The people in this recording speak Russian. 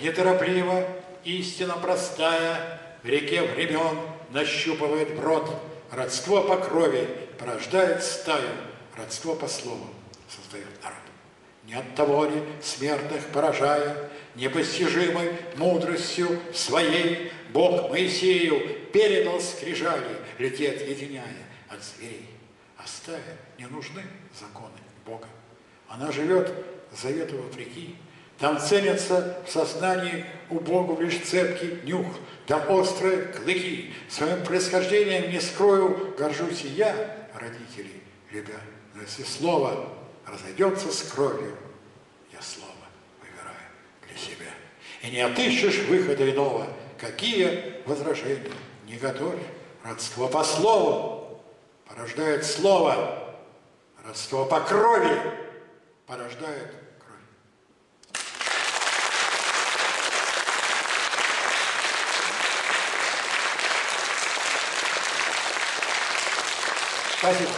неторопливо, истина простая, в реке времен нащупывает брод. Родство по крови порождает стаю, родство по слову создает народ. Не от того ли смертных поражая, непостижимой мудростью своей, Бог Моисею передал скрижали, лететь единяя от зверей. Оставя, не нужны законы Бога. Она живет завету вопреки, там ценятся в сознании у Богу лишь цепкий нюх, да острые клыки. Своим происхождением не скрою, горжусь и я, родителей, любя. Но если слово разойдется с кровью, я слово выбираю для себя. И не отыщешь выхода иного, какие возражения не готовь. Родство по слову порождает слово, родство по крови порождает Спасибо.